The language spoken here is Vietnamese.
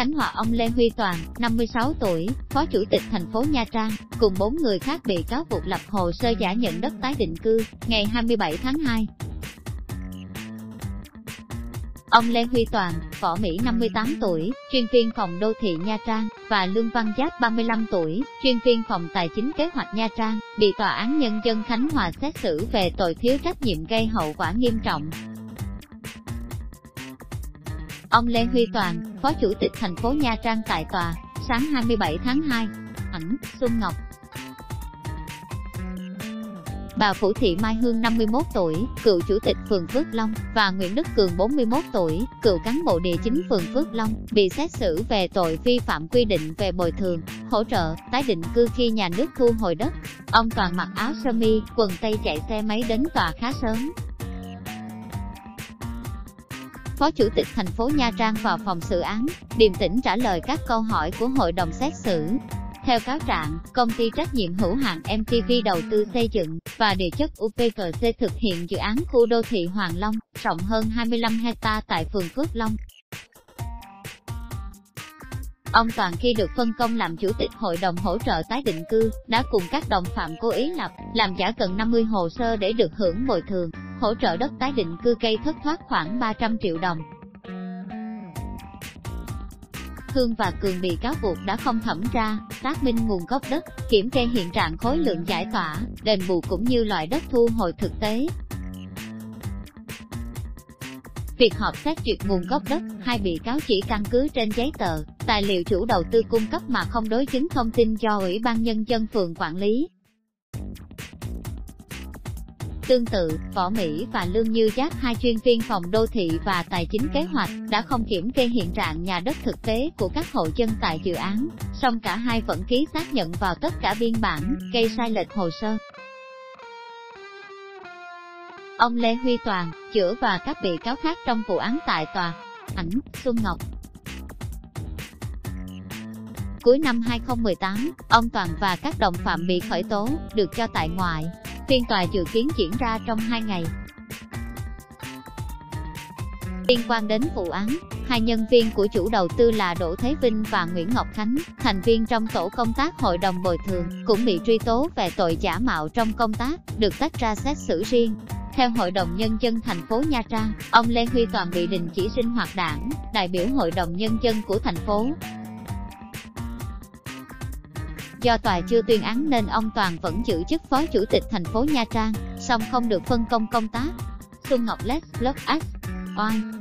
Khánh Hòa ông Lê Huy Toàn, 56 tuổi, Phó Chủ tịch thành phố Nha Trang, cùng bốn người khác bị cáo buộc lập hồ sơ giả nhận đất tái định cư, ngày 27 tháng 2. Ông Lê Huy Toàn, võ Mỹ 58 tuổi, chuyên viên phòng đô thị Nha Trang, và Lương Văn Giáp 35 tuổi, chuyên viên phòng tài chính kế hoạch Nha Trang, bị Tòa án Nhân dân Khánh Hòa xét xử về tội thiếu trách nhiệm gây hậu quả nghiêm trọng. Ông Lê Huy Toàn, Phó Chủ tịch thành phố Nha Trang tại tòa, sáng 27 tháng 2. Ảnh, Xuân Ngọc, bà Phủ Thị Mai Hương 51 tuổi, cựu chủ tịch phường Phước Long, và Nguyễn Đức Cường 41 tuổi, cựu cán bộ địa chính phường Phước Long, bị xét xử về tội vi phạm quy định về bồi thường, hỗ trợ, tái định cư khi nhà nước thu hồi đất. Ông Toàn mặc áo sơ mi, quần tây chạy xe máy đến tòa khá sớm, Phó Chủ tịch thành phố Nha Trang vào phòng xử án, điềm tĩnh trả lời các câu hỏi của hội đồng xét xử. Theo cáo trạng, công ty trách nhiệm hữu hạn MTV đầu tư xây dựng và địa chất UPVC thực hiện dự án khu đô thị Hoàng Long, rộng hơn 25 hecta tại phường Phước Long. Ông Toàn khi được phân công làm chủ tịch hội đồng hỗ trợ tái định cư, đã cùng các đồng phạm cố ý lập, làm giả gần 50 hồ sơ để được hưởng bồi thường, hỗ trợ đất tái định cư gây thất thoát khoảng 300 triệu đồng. Hương và Cường bị cáo buộc đã không thẩm tra, xác minh nguồn gốc đất, kiểm kê hiện trạng khối lượng giải tỏa, đền bù cũng như loại đất thu hồi thực tế. Việc họp xét duyệt nguồn gốc đất, hai bị cáo chỉ căn cứ trên giấy tờ, tài liệu chủ đầu tư cung cấp mà không đối chứng thông tin do Ủy ban Nhân dân phường quản lý, Tương tự, Võ Mỹ và Lương Như Giác hai chuyên viên phòng đô thị và tài chính kế hoạch đã không kiểm kê hiện trạng nhà đất thực tế của các hộ dân tại dự án, song cả hai vẫn ký xác nhận vào tất cả biên bản, gây sai lệch hồ sơ. Ông Lê Huy Toàn, chữa và các bị cáo khác trong vụ án tại tòa. Ảnh, Xuân Ngọc, Cuối năm 2018, ông Toàn và các đồng phạm bị khởi tố, được cho tại ngoại. Phiên tòa dự kiến diễn ra trong 2 ngày. Liên quan đến vụ án, hai nhân viên của chủ đầu tư là Đỗ Thế Vinh và Nguyễn Ngọc Khánh, thành viên trong tổ công tác hội đồng bồi thường, cũng bị truy tố về tội giả mạo trong công tác, được tách ra xét xử riêng. Theo Hội đồng Nhân dân thành phố Nha Trang, ông Lê Huy Toàn bị đình chỉ sinh hoạt đảng, đại biểu Hội đồng Nhân dân của thành phố, Do tòa chưa tuyên án nên ông Toàn vẫn giữ chức phó chủ tịch thành phố Nha Trang, song không được phân công công tác. Xuân Ngọc Lết, Lớp X. Oan